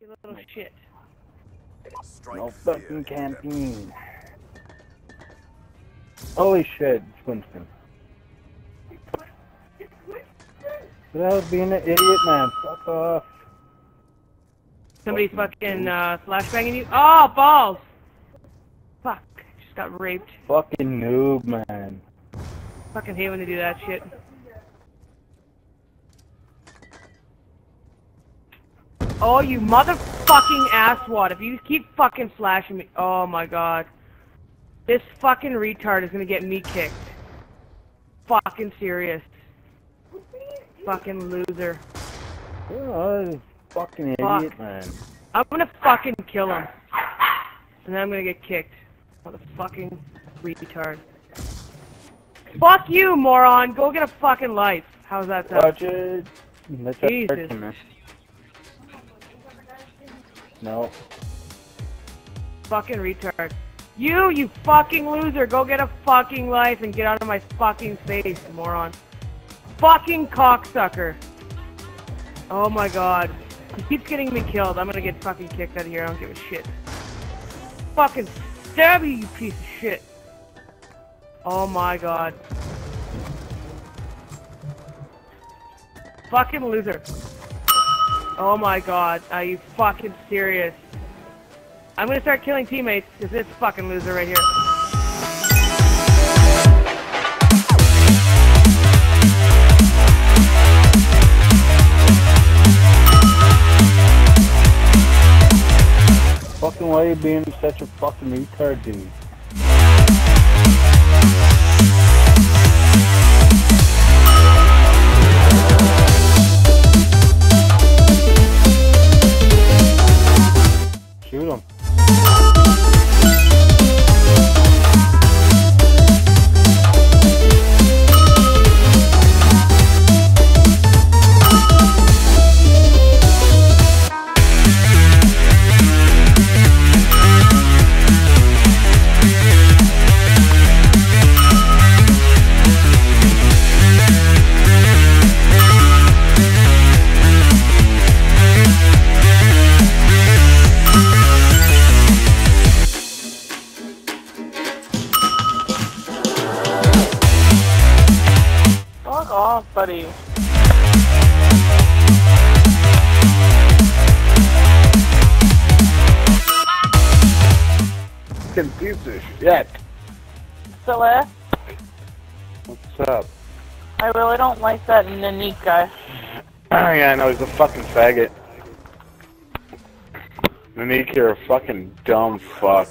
You little shit. Strike No fucking into camping. Holy shit, it's Winston. Without being an idiot, man. Fuck off. Somebody's fucking uh, flashbanging you. Oh, balls! Fuck. Just got raped. Fucking noob, man. Fucking hate when they do that shit. Oh, you motherfucking asswad. If you keep fucking flashing me. Oh my god. This fucking retard is gonna get me kicked. Fucking serious. Fucking loser. Oh, fucking Fuck. idiot, man. I'm gonna fucking kill him. And then I'm gonna get kicked. Motherfucking retard. Fuck you, moron! Go get a fucking life. How's that sound? Watch it. That's Jesus. No. Fucking retard. You, you fucking loser! Go get a fucking life and get out of my fucking face, moron. Fucking cocksucker. Oh my god. He keeps getting me killed. I'm gonna get fucking kicked out of here. I don't give a shit. Fucking stab you, you piece of shit. Oh my god. Fucking loser. Oh my god. Are you fucking serious? I'm gonna start killing teammates because this fucking loser right here. Fucking why are you being such a fucking retard, dude? Off, buddy. Piece of shit. Still there? Uh, What's up? I really don't like that Naneek guy. Oh yeah, I know he's a fucking faggot. Monique, you're a fucking dumb fuck.